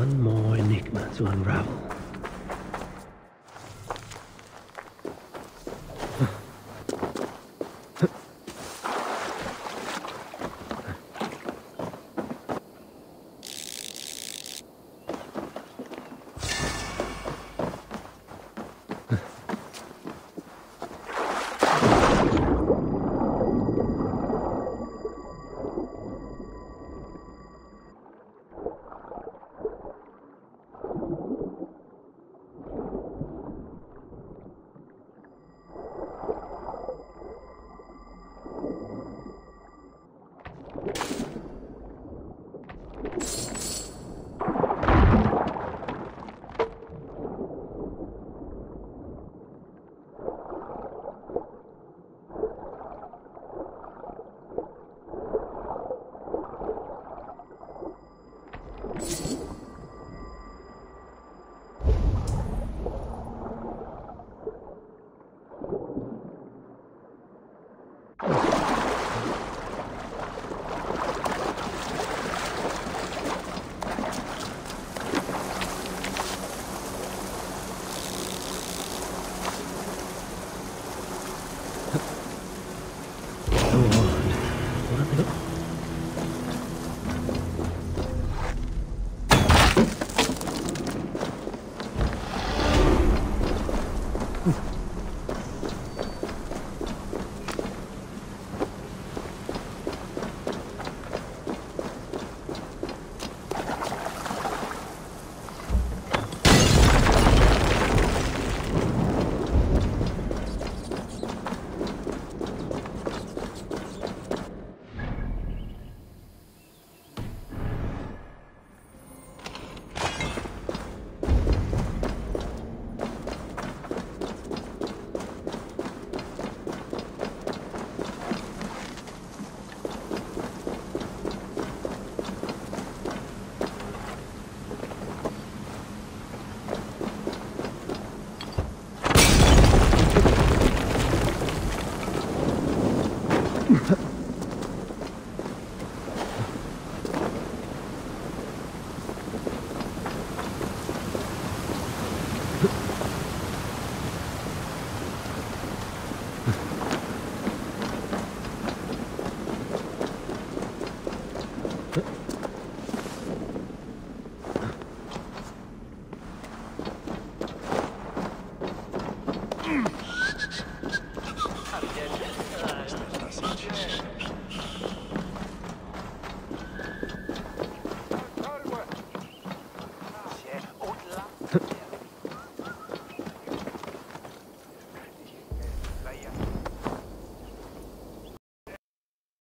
One more enigma to unravel. Huh.